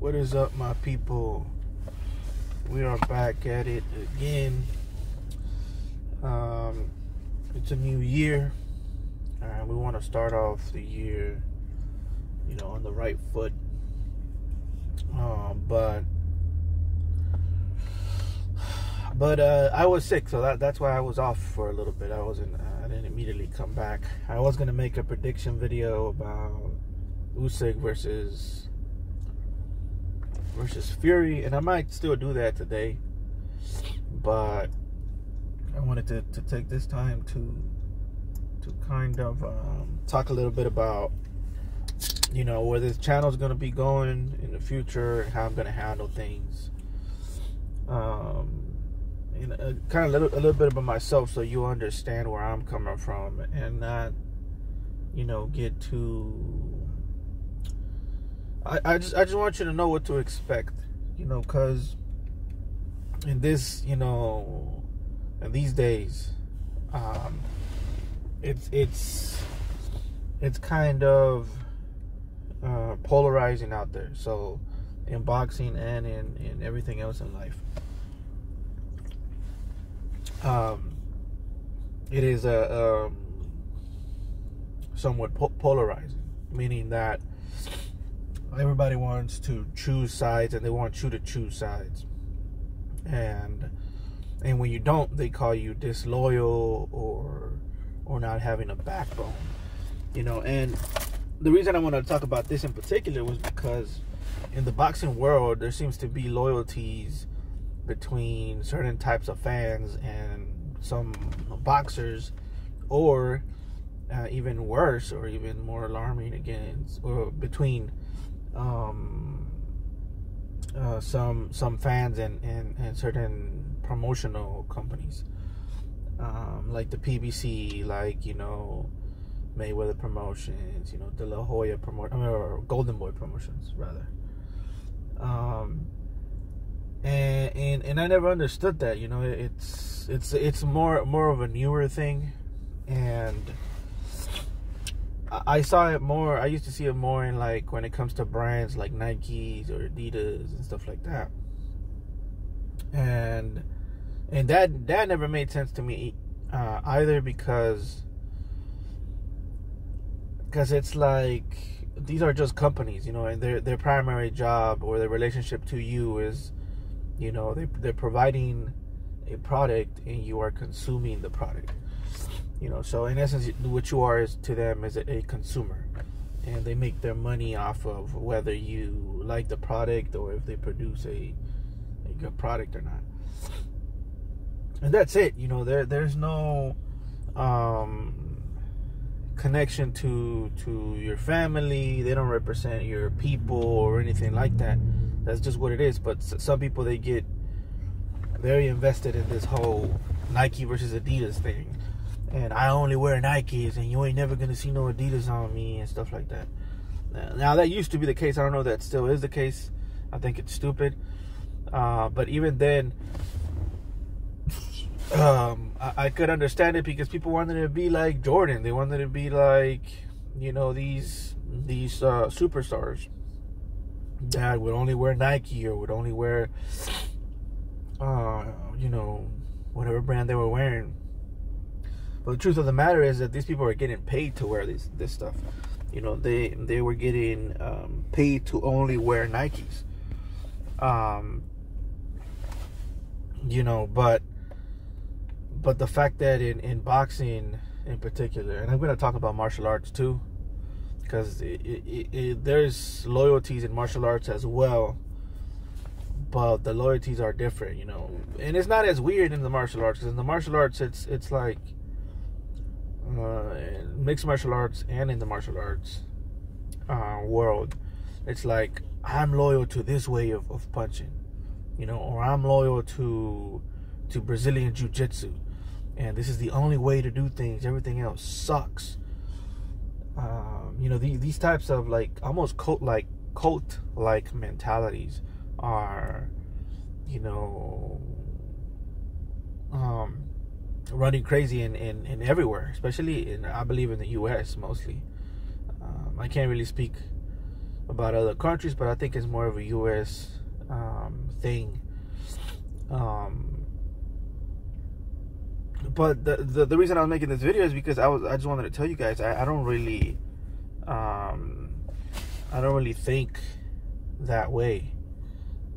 What is up, my people? We are back at it again. Um, it's a new year, and we want to start off the year, you know, on the right foot. Um, but but uh, I was sick, so that, that's why I was off for a little bit. I wasn't. Uh, I didn't immediately come back. I was gonna make a prediction video about Usyk versus versus Fury, and I might still do that today. But I wanted to, to take this time to to kind of um, talk a little bit about you know where this channel is going to be going in the future, how I'm going to handle things. Um, and uh, kind of little, a little bit about myself so you understand where I'm coming from and not, you know, get too. I, I just I just want you to know what to expect, you know, because in this, you know, in these days, um, it's it's it's kind of uh, polarizing out there. So in boxing and in, in everything else in life um, it is a um, somewhat po- polarizing, meaning that everybody wants to choose sides and they want you to choose sides, and and when you don't, they call you disloyal or or not having a backbone, you know. And the reason I want to talk about this in particular was because in the boxing world, there seems to be loyalties between certain types of fans and some boxers, or uh, even worse, or even more alarming against, or between um, uh, some some fans and, and, certain promotional companies, um, like the PBC, like you know. Mayweather Promotions, you know, De La Hoya Promotion, or Golden Boy Promotions, rather. Um, and and and I never understood that. You know, it's it's it's more more of a newer thing, and I saw it more. I used to see it more in like when it comes to brands like Nikes or Adidas and stuff like that, and and that that never made sense to me uh, either because because it's like these are just companies, you know, and their their primary job or their relationship to you is you know, they they're providing a product and you are consuming the product. You know, so in essence, what you are is to them is a, a consumer, and they make their money off of whether you like the product or if they produce a a good product or not. And that's it. You know, there there's no um, connection to to your family. They don't represent your people or anything like that that's just what it is. But some people they get very invested in this whole Nike versus Adidas thing, and I only wear Nikes, and you ain't never gonna see no Adidas on me and stuff like that. Now that used to be the case. I don't know that still is the case. I think it's stupid. Uh, but even then, um, I, I, could understand it because people wanted to be like Jordan. They wanted to be like, you know, these these uh, superstars that would only wear Nike or would only wear, uh, you know, whatever brand they were wearing. But the truth of the matter is that these people are getting paid to wear this this stuff. You know, they they were getting um, paid to only wear Nikes. Um, you know, but but the fact that in in boxing in particular, and I'm going to talk about martial arts too because there's loyalties in martial arts as well but the loyalties are different you know and it's not as weird in the martial arts because in the martial arts it's it's like uh, mixed martial arts and in the martial arts uh, world it's like i'm loyal to this way of, of punching you know or i'm loyal to to brazilian jiu-jitsu and this is the only way to do things. Everything else sucks. Um, you know, the, these types of like almost cult like cult like mentalities are, you know, um, running crazy in, in, in everywhere, especially in I believe in the U.S. mostly. Um, I can't really speak about other countries, but I think it's more of a U.S. Um, thing. Um, but the, the, the reason I was making this video is because I was I just wanted to tell you guys I, I don't really um, I don't really think that way.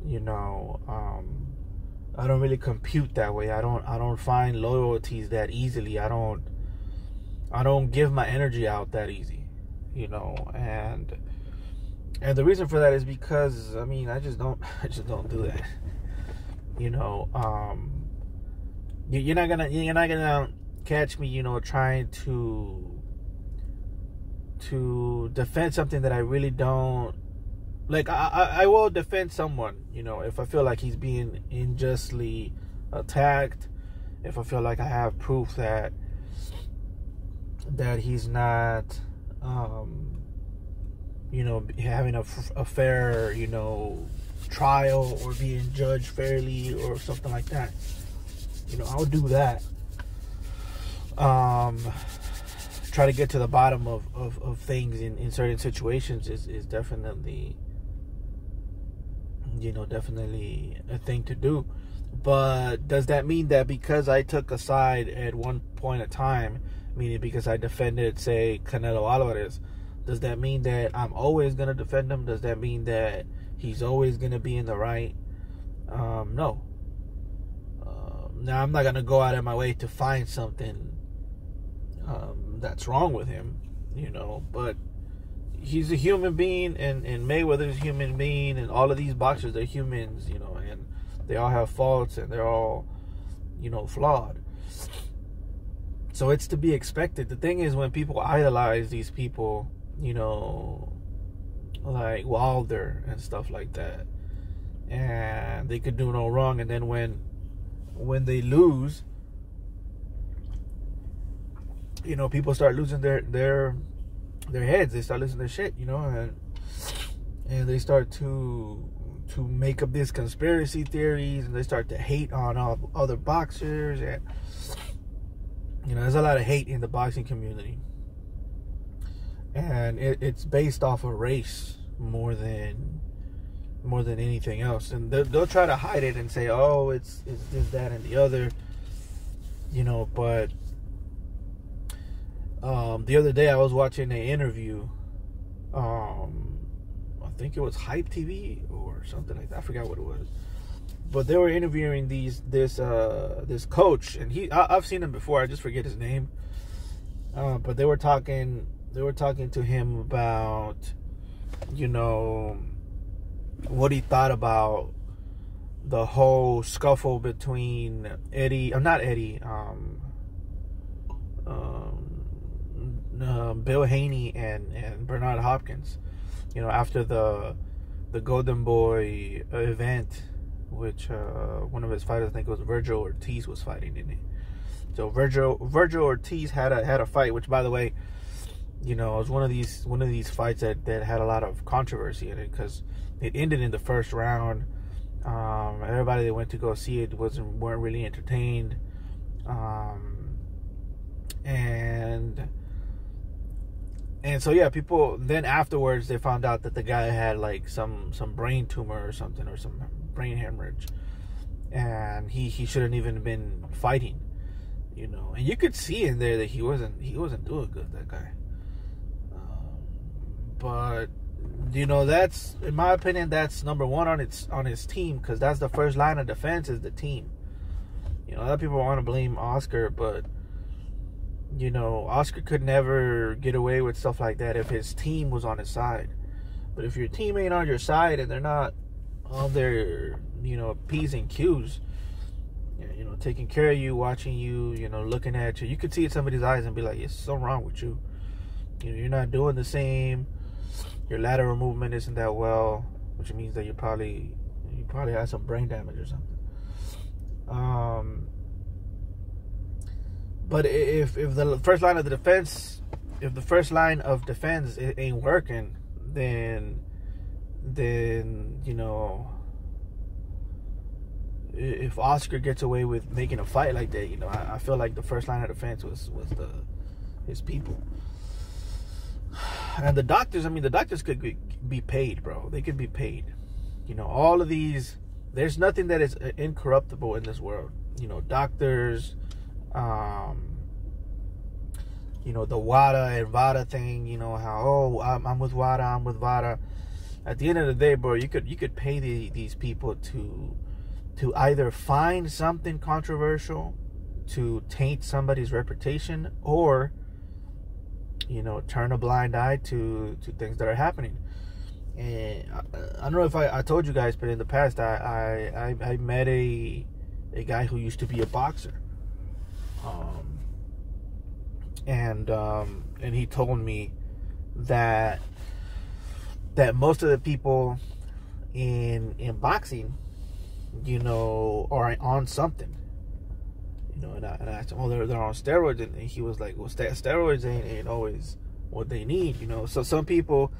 You know, um, I don't really compute that way. I don't I don't find loyalties that easily. I don't I don't give my energy out that easy. You know, and and the reason for that is because I mean I just don't I just don't do that. You know, um you're not gonna you're not gonna catch me, you know, trying to to defend something that I really don't like. I, I, will defend someone, you know, if I feel like he's being unjustly attacked, if I feel like I have proof that that he's not, um, you know, having a, a fair, you know, trial or being judged fairly or something like that. You know, I'll do that. Um, try to get to the bottom of, of, of things in, in certain situations is, is definitely you know definitely a thing to do. But does that mean that because i took a side at one point of time meaning because i defended say canelo alvarez does that mean that i'm always going to defend him? Does that mean that he's always going to be in the right? Um, no. Um, now i'm not going to go out of my way to find something um, that's wrong with him, you know. But he's a human being, and and Mayweather's a human being, and all of these boxers they're humans, you know, and they all have faults, and they're all, you know, flawed. So it's to be expected. The thing is, when people idolize these people, you know, like Wilder and stuff like that, and they could do no wrong, and then when when they lose you know, people start losing their their their heads. They start listening to shit, you know, and and they start to to make up these conspiracy theories, and they start to hate on all other boxers, and you know, there's a lot of hate in the boxing community, and it, it's based off of race more than more than anything else, and they'll, they'll try to hide it and say, oh, it's it's this, that, and the other, you know, but um, the other day I was watching an interview. Um, I think it was Hype TV or something like that. I forgot what it was. But they were interviewing these this uh, this coach, and he I, have seen him before. I just forget his name. Uh, but they were talking they were talking to him about you know what he thought about the whole scuffle between Eddie, I'm uh, not Eddie, um, um, uh, Bill Haney and and Bernard Hopkins. You know, after the the Golden Boy event, which uh, one of his fighters, I think it was Vergil Ortiz, was fighting in it. So Vergil Vergil Ortiz had a had a fight, which by the way, you know, it was one of these one of these fights that that had a lot of controversy in it because it ended in the first round. Um, everybody that went to go see it wasn't weren't really entertained, um, and and so yeah, people then afterwards they found out that the guy had like some some brain tumor or something or some brain hemorrhage, and he he shouldn't even been fighting, you know. And you could see in there that he wasn't he wasn't doing good. That guy. Um, but you know that's in my opinion that's number one on its on his team because that's the first line of defense is the team. You know, a lot of people want to blame Oscar, but you know, Oscar could never get away with stuff like that if his team was on his side. But if your team ain't on your side and they're not on their, you know, P's and Q's, you know, taking care of you, watching you, you know, looking at you, you could see it somebody's eyes and be like, "It's something wrong with you." You know, you're not doing the same. Your lateral movement isn't that well, which means that you probably you probably have some brain damage or something. Um, but if if the first line of the defense, if the first line of defense ain't working, then then you know if Oscar gets away with making a fight like that, you know, I, I, feel like the first line of defense was was the his people and the doctors. I mean, the doctors could be paid, bro. They could be paid. You know, all of these. There's nothing that is uh, incorruptible in this world. You know, doctors, um, you know, the WADA and VADA thing. You know how oh I'm, I'm with WADA, I'm with VADA. At the end of the day, bro, you could you could pay the, these people to to either find something controversial to taint somebody's reputation or you know turn a blind eye to to things that are happening and I, I don't know if I, I told you guys but in the past I, I I met a a guy who used to be a boxer um and um and he told me that that most of the people in in boxing you know are on something you know, and I, and I asked him, oh, they're, they're on steroids. And he was like, well, steroids ain't, ain't always what they need, you know. So some people,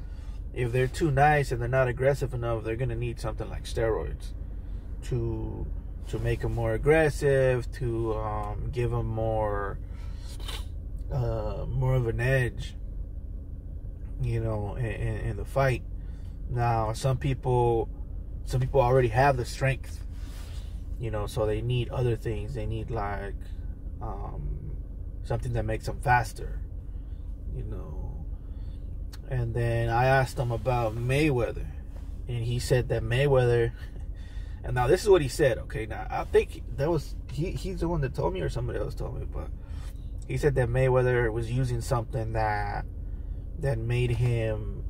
if they're too nice and they're not aggressive enough, they're going to need something like steroids to to make them more aggressive, to um, give them more uh, more of an edge, you know, in, in, the fight. Now, some people, some people already have the strength you know so they need other things they need like um, something that makes them faster you know and then i asked him about mayweather and he said that mayweather and now this is what he said okay? Now i think that was he he's the one that told me or somebody else told me but he said that mayweather was using something that that made him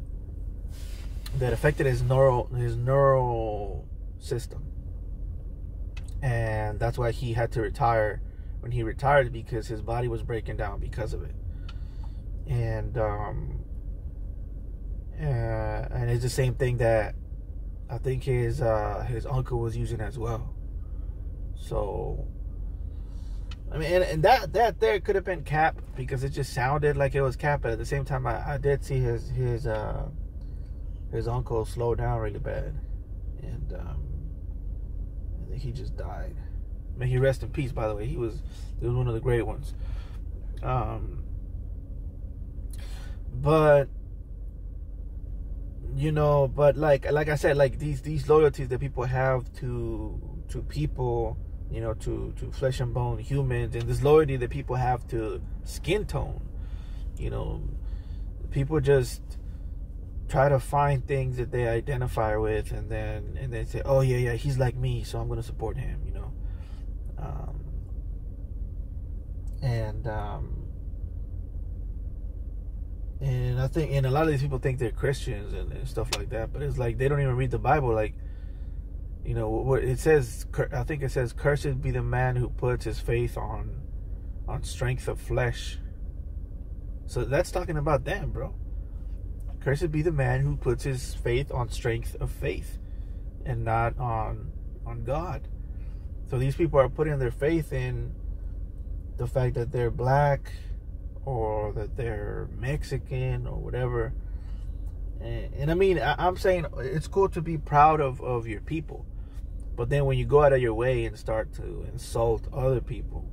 that affected his neural his neural system. And that's why he had to retire when he retired because his body was breaking down because of it. And um uh, and it's the same thing that I think his uh his uncle was using as well so I mean and, and that that there could have been cap because it just sounded like it was cap but at the same time I, I did see his his uh his uncle slow down really bad and um he just died. May he rest in peace. By the way, he was he was one of the great ones. Um, but you know, but like like I said, like these these loyalties that people have to to people, you know, to to flesh and bone humans, and this loyalty that people have to skin tone, you know, people just try to find things that they identify with and then and then say oh yeah yeah he's like me so i'm to support him you know? Um, and um, and i think and a lot of these people think they're christians and, and stuff like that but it's like they don't even read the bible like you know what it says i think it says cursed be the man who puts his faith on on strength of flesh so that's talking about them bro Cursed be the man who puts his faith on strength of faith and not on on God. So these people are putting their faith in the fact that they're black or that they're Mexican or whatever. And, and I mean, I, am saying it's cool to be proud of, of your people. But then when you go out of your way and start to insult other people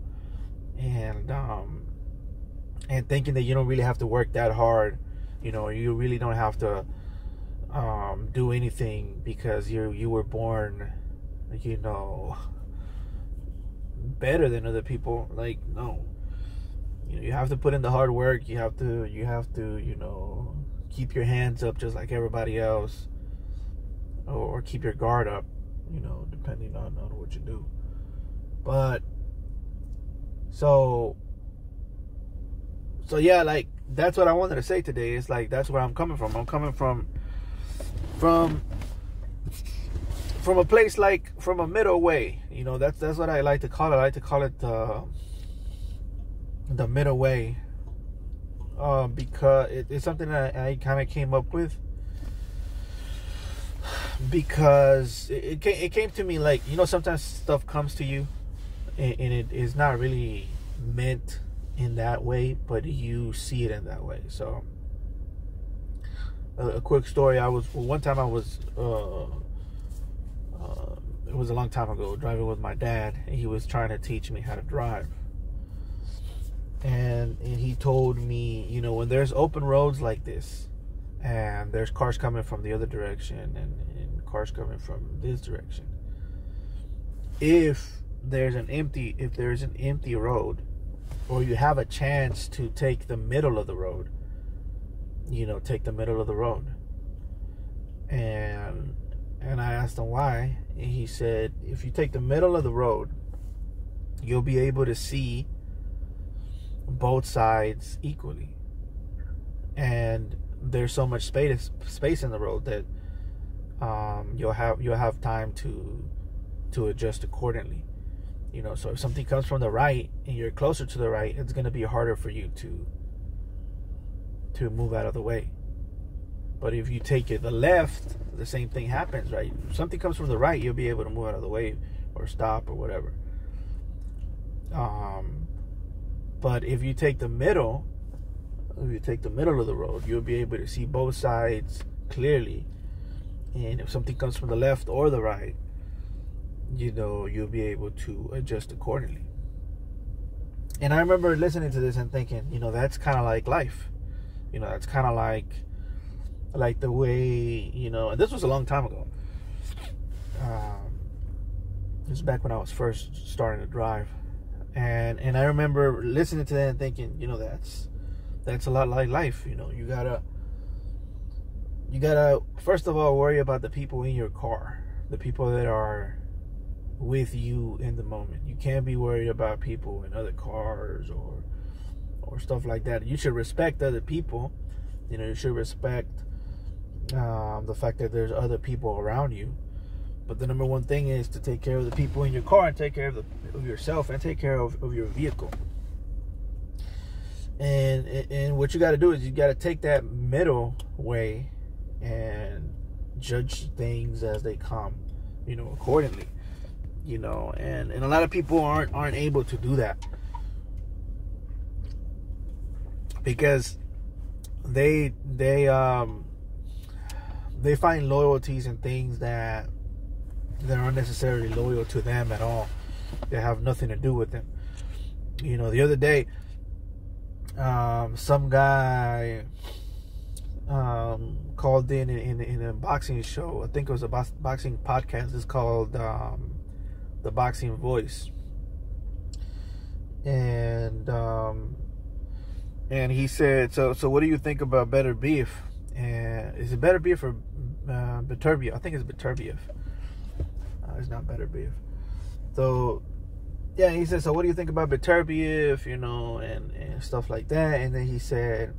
and um and thinking that you don't really have to work that hard you know, you really don't have to um, do anything because you you were born, you know, better than other people. Like no, you know, you have to put in the hard work. You have to you have to you know keep your hands up just like everybody else, or, or keep your guard up. You know, depending on on what you do. But so so yeah, like that's what I wanted to say today. It's like that's where I'm coming from. I'm coming from from from a place like from a middle way. You know, that's that's what I like to call it. I like to call it the the middle way. Uh, because it, it's something that I, I kind of came up with because it, it came, it came to me like you know sometimes stuff comes to you and, and it is not really meant in that way, but you see it in that way. So, a, a quick story: I was one time I was uh, uh, it was a long time ago driving with my dad, and he was trying to teach me how to drive. And, and he told me, you know, when there's open roads like this, and there's cars coming from the other direction and, and cars coming from this direction if there's an empty if there's an empty road or you have a chance to take the middle of the road you know take the middle of the road. And and I asked him why and he said if you take the middle of the road you'll be able to see both sides equally and there's so much space space in the road that um, you'll have you'll have time to to adjust accordingly. You know, so if something comes from the right and you're closer to the right, it's going to be harder for you to to move out of the way. But if you take it the left, the same thing happens, right? If something comes from the right, you'll be able to move out of the way or stop or whatever. Um, but if you take the middle, if you take the middle of the road, you'll be able to see both sides clearly. And if something comes from the left or the right, you know, you'll be able to adjust accordingly. And I remember listening to this and thinking, you know, that's kind of like life. You know, that's kind of like like the way, you know, and this was a long time ago. Um, this was back when I was first starting to drive. And and I remember listening to that and thinking, you know, that's that's a lot like life, you know. You got to you got to first of all worry about the people in your car, the people that are with you in the moment. You can't be worried about people in other cars or or stuff like that. You should respect other people. You know, you should respect um, the fact that there's other people around you. But the number one thing is to take care of the people in your car and take care of, the, of yourself and take care of, of your vehicle. And and what you got to do is you got to take that middle way and judge things as they come, you know, accordingly you know and and a lot of people aren't aren't able to do that because they they um they find loyalties and things that that aren't necessarily loyal to them at all. They have nothing to do with them. You know the other day um some guy um called in in, in a boxing show. I think it was a boxing podcast. It's called um the boxing voice. And um and he said so so what do you think about better beef? And is it better beef or uh, Beterbiev? I think it's Beterbiev. It's not better beef. So yeah, he said, so what do you think about Beterbiev, you know, and, and stuff like that. And then he said,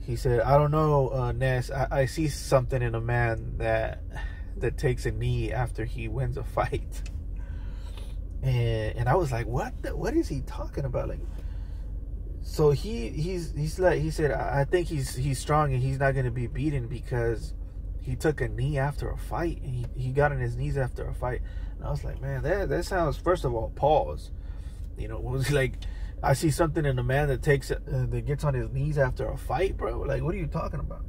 he said, I don't know, uh, Ness, I, I see something in a man that that takes a knee after he wins a fight. And and I was like, what? The, what is he talking about? Like, so he he's he's like he said, I think he's he's strong and he's not gonna be beaten because he took a knee after a fight he, he got on his knees after a fight. And I was like, man, that that sounds first of all pause. You know, was like I see something in a man that takes uh, that gets on his knees after a fight, bro. Like, what are you talking about?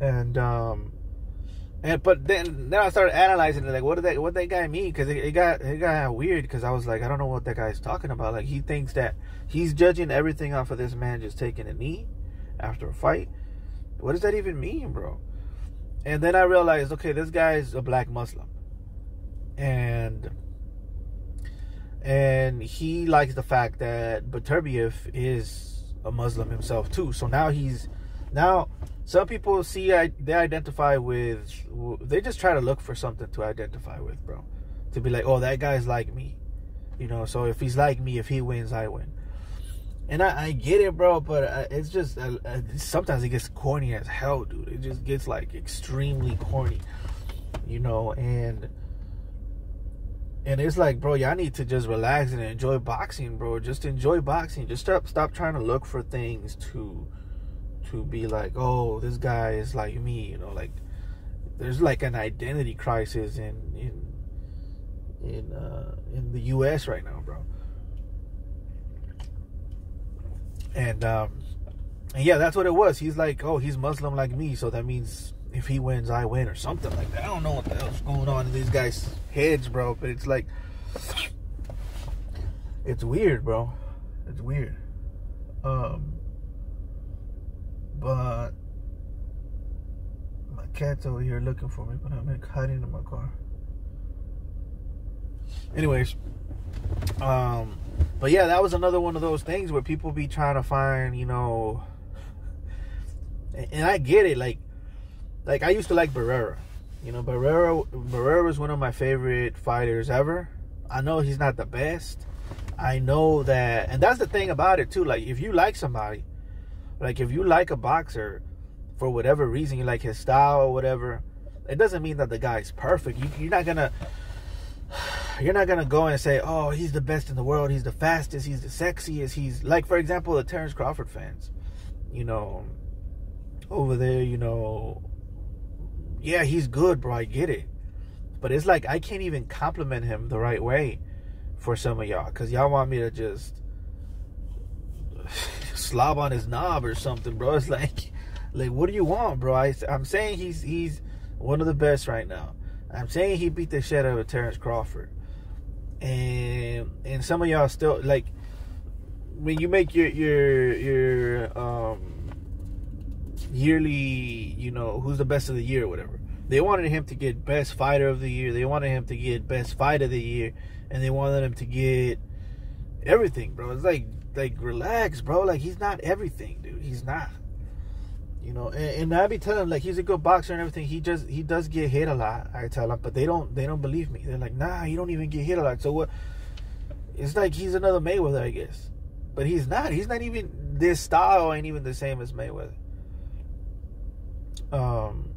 And um and but then then I started analyzing it, like what did that what that guy mean? Because it, it, got it got weird. Because I was like, I don't know what that guy's talking about. Like he thinks that he's judging everything off of this man just taking a knee after a fight. What does that even mean, bro? And then I realized, okay, this guy's a black Muslim, and and he likes the fact that Beterbiev is a Muslim himself too. So now he's now some people see I, they identify with they just try to look for something to identify with bro to be like oh that guy's like me you know so if he's like me if he wins i win and i, I get it bro but uh, it's just uh, uh, sometimes it gets corny as hell dude it just gets like extremely corny you know and and it's like bro y'all need to just relax and enjoy boxing bro just enjoy boxing just stop stop trying to look for things to to be like, oh, this guy is like me, you know, like there's like an identity crisis in in in uh, in the U.S. right now, bro. And um, yeah, that's what it was. He's like, oh, he's Muslim like me, so that means if he wins, I win, or something like that. I don't know what the hell's going on in these guys' heads, bro. But it's like, it's weird, bro. It's weird. Um, But my cat's over here looking for me, but I'm like hiding in my car. Anyways, um, but yeah, that was another one of those things where people be trying to find, you know, and I get it. Like, like I used to like Barrera. You know, Barrera Barrera is one of my favorite fighters ever. I know he's not the best. I know that, and that's the thing about it too. Like, if you like somebody, like if you like a boxer, for whatever reason you like his style or whatever, it doesn't mean that the guy's perfect. You, you're not gonna you're not gonna go and say, "Oh, he's the best in the world. He's the fastest. He's the sexiest. He's like, for example, the Terrence Crawford fans. You know, over there, you know, yeah, he's good, bro. I get it, but it's like I can't even compliment him the right way for some of y'all, cause y'all want me to just slob on his knob or something, bro. It's like, like, what do you want, bro? I, I'm saying he's he's one of the best right now. I'm saying he beat the shit out of Terrence Crawford and and some of y'all still like when you make your your your um yearly you know who's the best of the year or whatever they wanted him to get best fighter of the year they wanted him to get best fight of the year and they wanted him to get everything bro. It's like like relax bro. Like he's not everything dude. He's not you know, and, and I be telling him like he's a good boxer and everything. He just he does get hit a lot. I tell him, but they don't they don't believe me. They're like, nah, he don't even get hit a lot. So what? It's like he's another Mayweather, I guess. But he's not. He's not even this style ain't even the same as Mayweather. Um,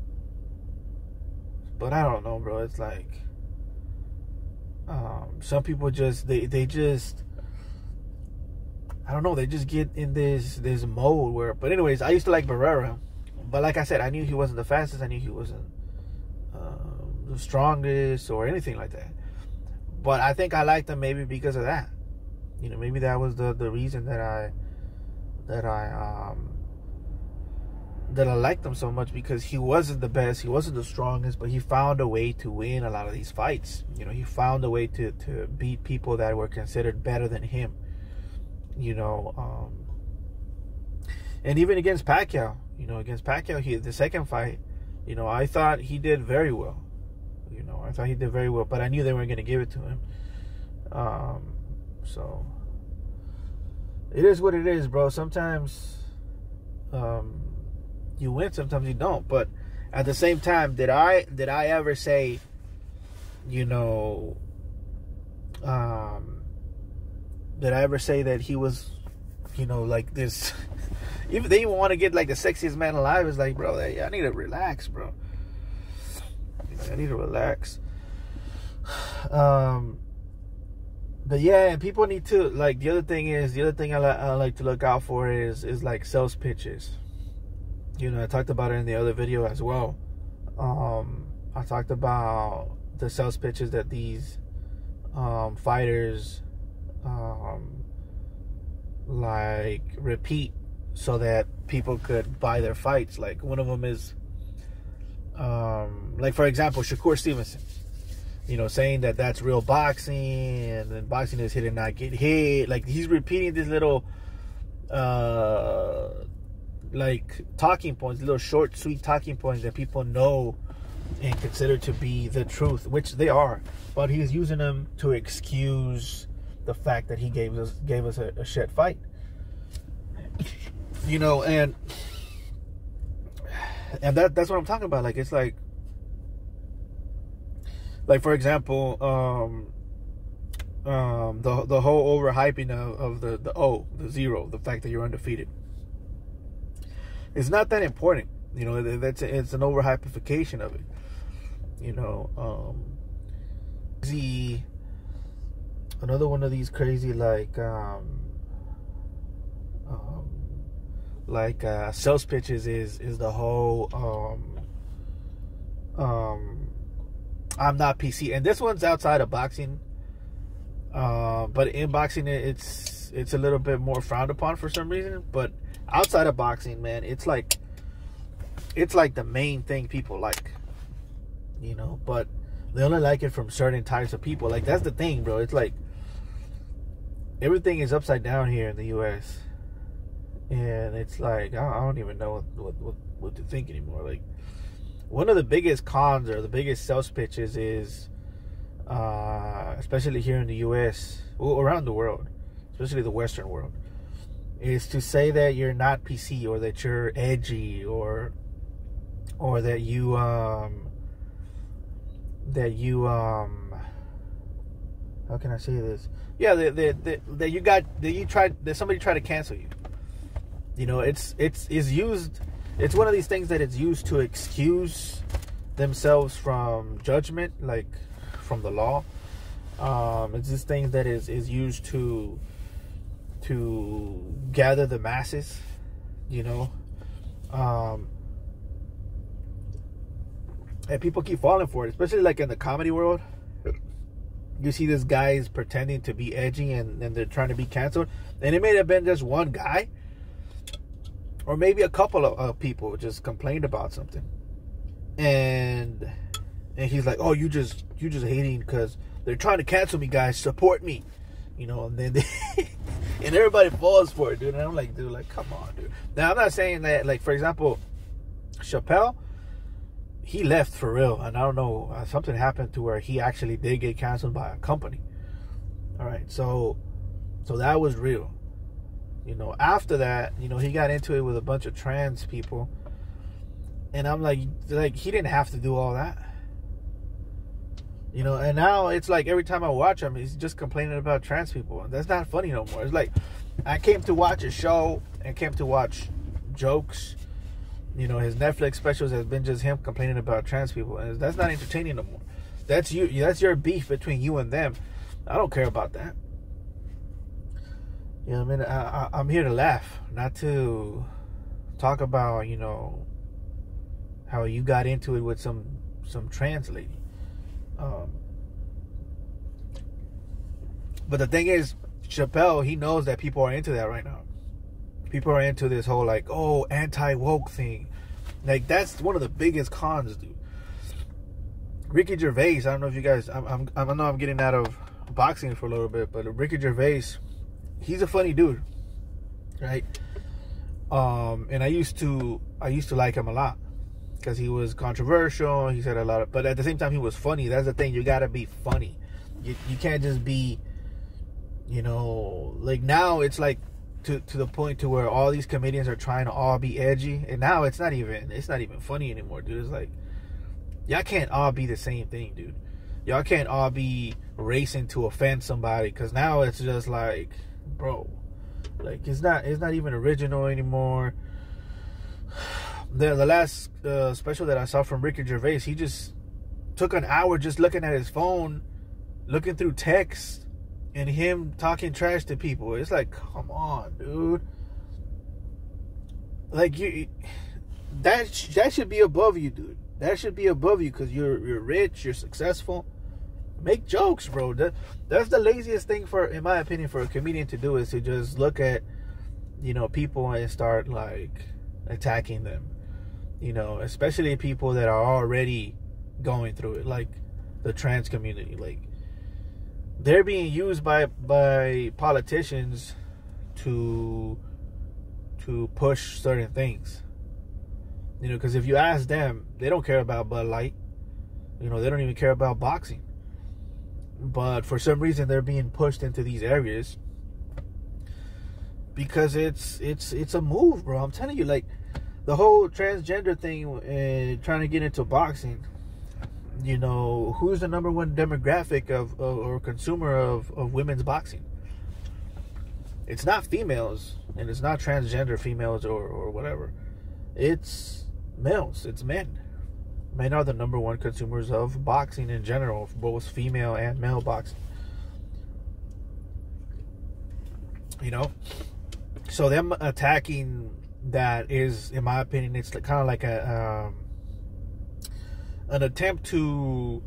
but I don't know, bro. It's like, um, some people just they they just I don't know. They just get in this this mode where. But anyways, I used to like Barrera, but like I said, I knew he wasn't the fastest. I knew he wasn't uh, the strongest or anything like that. But I think I liked him maybe because of that. You know, maybe that was the the reason that I that I um that I liked him so much because he wasn't the best, he wasn't the strongest, but he found a way to win a lot of these fights. You know, he found a way to to beat people that were considered better than him you know, um, and even against Pacquiao, you know, against Pacquiao, he the second fight, you know, I thought he did very well. You know, I thought he did very well, but I knew they weren't going to give it to him. Um, so it is what it is, bro. Sometimes um, you win, sometimes you don't. But at the same time, did I did I ever say, you know, um, did I ever say that he was, you know, like this? even they even want to get like the sexiest man alive. Is like, bro, I need to relax, bro. I need to relax. Um, but yeah, people need to like. The other thing is, the other thing I, li- I like to look out for is is like sales pitches. You know, I talked about it in the other video as well. Um, I talked about the sales pitches that these um, fighters um, like repeat so that people could buy their fights. Like one of them is, um, like for example, Shakur Stevenson. You know, saying that that's real boxing, and then boxing is hit and not get hit. Like he's repeating these little, uh, like talking points, little short, sweet talking points that people know and consider to be the truth, which they are. But he's using them to excuse the fact that he gave us gave us a, a shit fight. You know, and and that that's what I'm talking about. Like it's like like for example, um um the the whole overhyping of, of the the O, the zero, the fact that you're undefeated. It's not that important. You know, that's it's an overhypification of it. You know, um the another one of these crazy like um, um like uh sales pitches is is the whole um um I'm not PC and this one's outside of boxing. Uh, but in boxing it's it's a little bit more frowned upon for some reason. But outside of boxing man it's like it's like the main thing people like you know. But they only like it from certain types of people. Like that's the thing bro. It's like everything is upside down here in the U.S. and it's like I don't even know what what what to think anymore. Like one of the biggest cons or the biggest sales pitches is, uh, especially here in the U.S. or around the world, especially the Western world, is to say that you're not PC or that you're edgy or or that you um that you um how can I say this? Yeah, that you got that you tried that somebody tried to cancel you. You know, it's it's is used. It's one of these things that it's used to excuse themselves from judgment, like from the law. Um, it's this thing that is is used to to gather the masses. You know, um, and people keep falling for it, especially like in the comedy world. You see this guy is pretending to be edgy and, and they're trying to be canceled. And it may have been just one guy, or maybe a couple of uh, people just complained about something, and and he's like, "Oh, you just you just hating because they're trying to cancel me, guys. Support me." You know, and then they, and everybody falls for it, dude. And I'm like, dude, like, come on, dude. Now I'm not saying that, like, for example, Chappelle, he left for real, and I don't know, uh, something happened to where he actually did get canceled by a company. All right, so, so that was real. You know, after that, you know, he got into it with a bunch of trans people. And I'm like, like he didn't have to do all that. You know, and now it's like every time I watch him, he's just complaining about trans people. And that's not funny no more. It's like I came to watch a show and came to watch jokes. You know, his Netflix specials has been just him complaining about trans people, and that's not entertaining no more. That's you. That's your beef between you and them. I don't care about that. You know, what I mean, I, I, am here to laugh, not to talk about, you know, how you got into it with some some trans lady. Um, but the thing is, Chappelle, he knows that people are into that right now. People are into this whole like, oh, anti woke thing. Like that's one of the biggest cons, dude. Ricky Gervais, I don't know if you guys, I'm, I'm, I know I'm getting out of boxing for a little bit, but Ricky Gervais he's a funny dude, right? Um, and I used to I used to like him a lot because he was controversial. He said a lot of, but at the same time he was funny. That's the thing. You gotta be funny. You you can't just be, you know, like now it's like to to the point to where all these comedians are trying to all be edgy, and now it's not even it's not even funny anymore, dude. It's like y'all can't all be the same thing, dude. Y'all can't all be racing to offend somebody because now it's just like bro. Like it's not it's not even original anymore. The the last uh, special that I saw from Ricky Gervais, he just took an hour just looking at his phone, looking through text, and him talking trash to people. It's like, come on, dude. Like you, that that should be above you, dude. That should be above you because you're you're rich, you're successful make jokes, bro. That, that's the laziest thing for, in my opinion, for a comedian to do is to just look at, you know, people and start like attacking them. You know, especially people that are already going through it, like the trans community. Like they're being used by by politicians to to push certain things. You know, because if you ask them, they don't care about Bud Light. You know, they don't even care about boxing but for some reason they're being pushed into these areas because it's it's it's a move, bro. I'm telling you, like the whole transgender thing and trying to get into boxing. You know, who's the number one demographic of, or consumer of, of women's boxing? It's not females, and it's not transgender females or, or whatever. It's males. It's men men are the number one consumers of boxing in general, both female and male boxing. You know, so them attacking that is, in my opinion, it's kind of like a um, an attempt to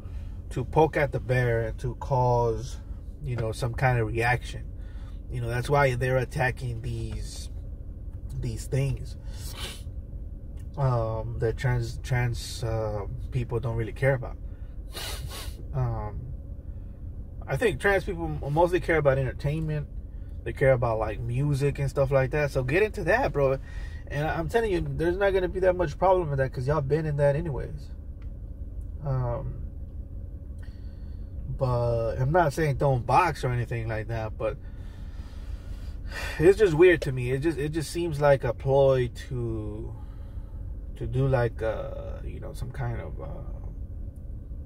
to poke at the bear and to cause, you know, some kind of reaction. You know, that's why they're attacking these these things um, that trans trans uh, people don't really care about. Um, I think trans people mostly care about entertainment They care about like music and stuff like that. So get into that, bro. And I'm telling you, there's not gonna be that much problem with that because y'all been in that anyways. Um, but I'm not saying don't box or anything like that, but it's just weird to me. It just it just seems like a ploy to to do like uh you know some kind of uh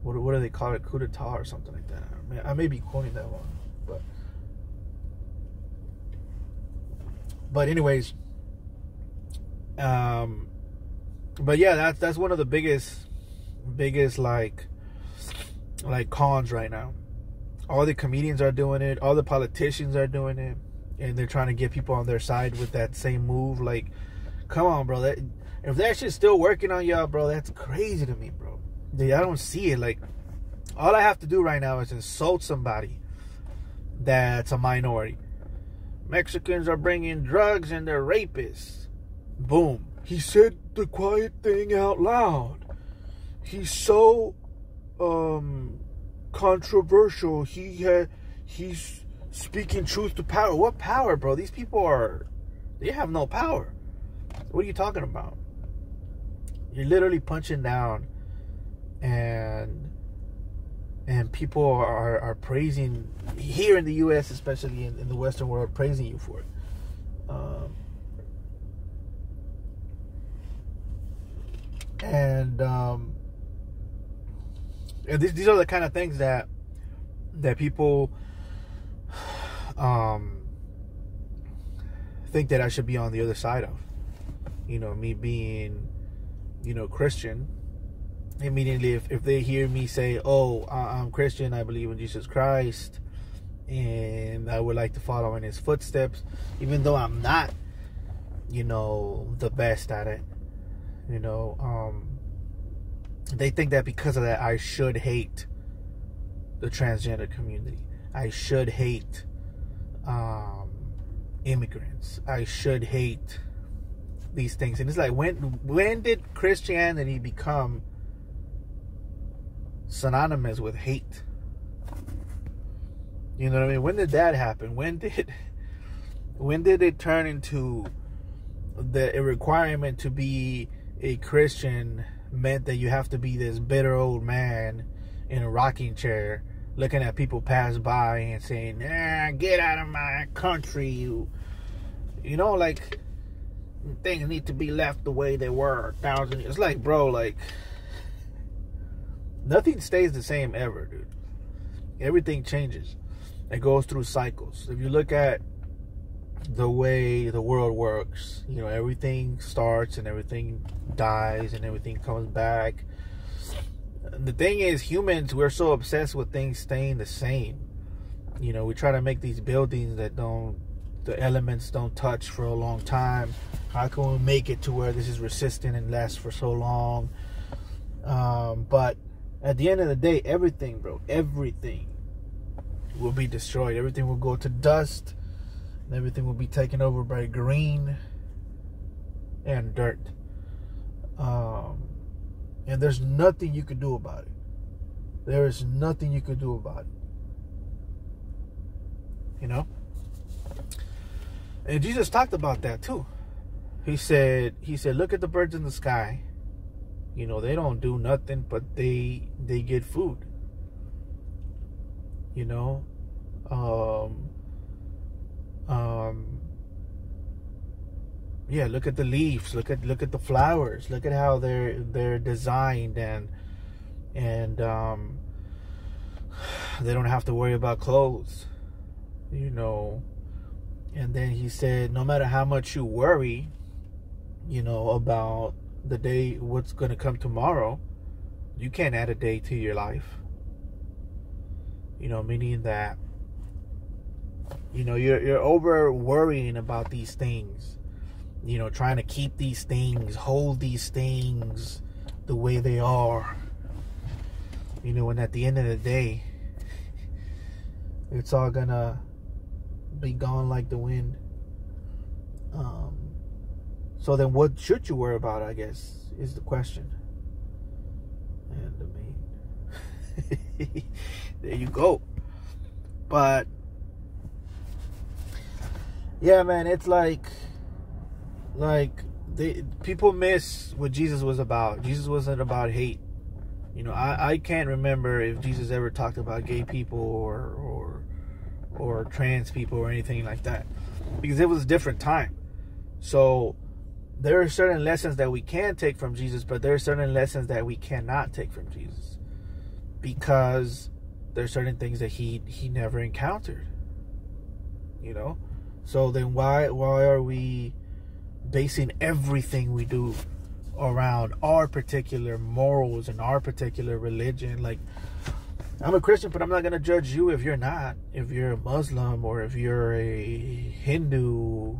what what do they call it coup d'état or something like that. I, mean, I may be quoting that wrong, but but anyways, um, but yeah, that's that's one of the biggest biggest like like cons right now. All the comedians are doing it. All the politicians are doing it, and they're trying to get people on their side with that same move. Like, come on, bro. That if that shit's still working on y'all, bro, that's crazy to me, bro. Dude, I don't see it. Like, all I have to do right now is insult somebody that's a minority. Mexicans are bringing drugs and they're rapists. Boom. He said the quiet thing out loud. He's so um controversial. He had he's speaking truth to power. What power, bro? These people are they have no power. What are you talking about? You're literally punching down and and people are, are praising here in the US especially in, in the western world praising you for it um, and um, and these, these are the kind of things that that people um, think that I should be on the other side of. You know, me being, you know, Christian. Immediately, if, if they hear me say, "Oh, I'm Christian. I believe in Jesus Christ," and I would like to follow in His footsteps, even though I'm not, you know, the best at it. You know, um, they think that because of that I should hate the transgender community. I should hate um, immigrants. I should hate these things. And it's like when when did Christianity become synonymous with hate? You know what I mean? When did that happen? When did when did it turn into the a requirement to be a Christian meant that you have to be this bitter old man in a rocking chair looking at people pass by and saying, "Ah, get out of my country, you." You know, like things need to be left the way they were a thousand years. It's like, bro, like nothing stays the same ever, dude. Everything changes. It goes through cycles. If you look at the way the world works. You know, everything starts and everything dies and everything comes back. The thing is, humans, we're so obsessed with things staying the same. You know, we try to make these buildings that don't, the elements don't touch for a long time. How can we make it to where this is resistant and lasts for so long? Um, but at the end of the day, everything, bro, everything will be destroyed. Everything will go to dust everything will be taken over by green and dirt. Um, and there's nothing you can do about it. There is nothing you can do about it. You know? And Jesus talked about that too. He said, he said, look at the birds in the sky. You know, they don't do nothing, but they they get food. You know? Um um yeah look at the leaves look at look at the flowers look at how they're they're designed and and um they don't have to worry about clothes you know. And then he said no matter how much you worry you know about the day what's going to come tomorrow you can't add a day to your life. You know meaning that you know, you're you're over worrying about these things. You know, trying to keep these things, hold these things the way they are. You know, and at the end of the day, it's all gonna be gone like the wind. Um, so then, what should you worry about? I guess is the question. And I mean, there you go. But yeah, man, it's like, like they people miss what Jesus was about. Jesus wasn't about hate. You know, I, I can't remember if Jesus ever talked about gay people or or or trans people or anything like that, because it was a different time. So there are certain lessons that we can take from Jesus, but there are certain lessons that we cannot take from Jesus, because there are certain things that he he never encountered. You know, so then why why are we basing everything we do around our particular morals and our particular religion? Like I'm a Christian, but I'm not gonna judge you if you're not. If you're a Muslim or if you're a Hindu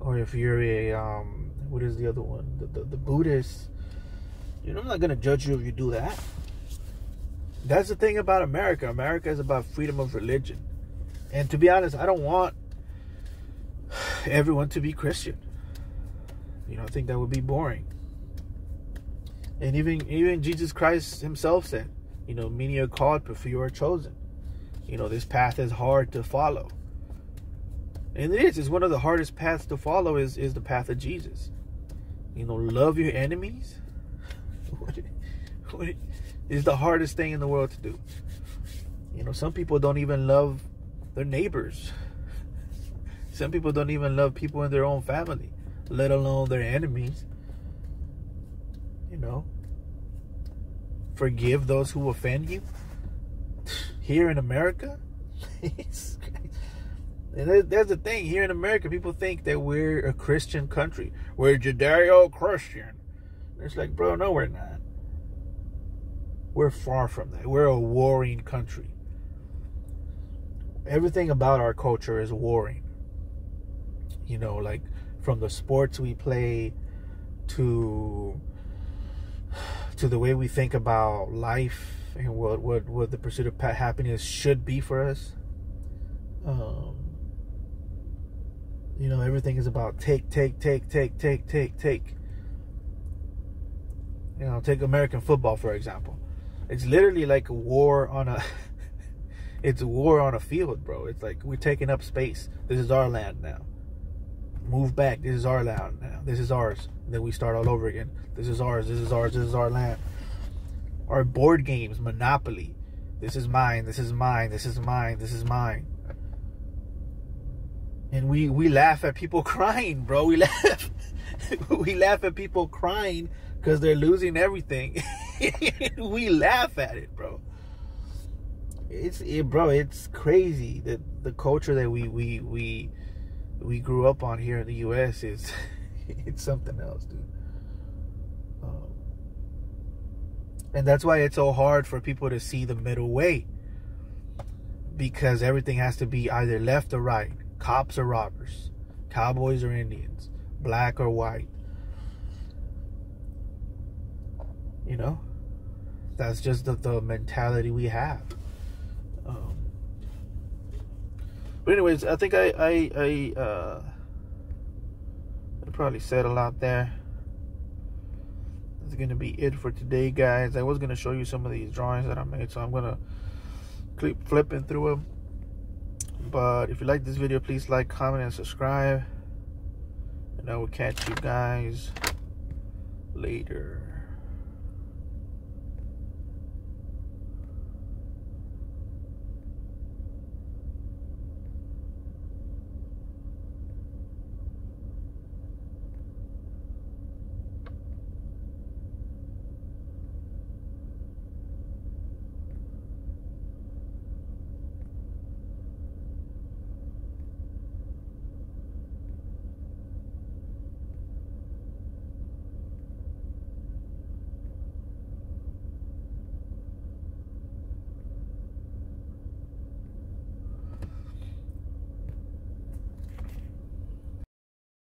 or if you're a um what is the other one? The the, the Buddhist. You know, I'm not gonna judge you if you do that. That's the thing about America. America is about freedom of religion. And to be honest, I don't want everyone to be Christian. You know, I think that would be boring. And even even Jesus Christ himself said, you know, many are called, but few are chosen. You know, this path is hard to follow. And it is. It's one of the hardest paths to follow is, is the path of Jesus. You know, love your enemies. is the hardest thing in the world to do. You know, some people don't even love their neighbors. Some people don't even love people in their own family, let alone their enemies. You know, forgive those who offend you. Here in America, and there's the thing here in America, people think that we're a Christian country. We're Judeo-Christian. It's like, bro, no, we're not. We're far from that. We're a warring country. Everything about our culture is warring. You know, like from the sports we play to to the way we think about life and what what, what the pursuit of happiness should be for us. Um, you know, everything is about take, take, take, take, take, take, take. You know, take American football for example. It's literally like a war on a it's a war on a field, bro. It's like we're taking up space. This is our land now. Move back. This is our land now. This is ours. then we start all over again. This is ours. This is ours. This is our land. Our board games, Monopoly. This is mine. This is mine. This is mine. This is mine. And we we laugh at people crying, bro. We laugh. we laugh at people crying because they're losing everything. we laugh at it, bro. It's it, bro. It's crazy that the culture that we we we we grew up on here in the U.S. is it's something else, dude. Um, and that's why it's so hard for people to see the middle way because everything has to be either left or right, cops or robbers, cowboys or Indians, black or white. You know, that's just the, the mentality we have. Um, but anyways, I think I I I, uh, I probably said a lot there. That's gonna be it for today, guys. I was gonna show you some of these drawings that I made, so I'm gonna keep flipping through them. But if you like this video, please like, comment, and subscribe. And I will catch you guys later.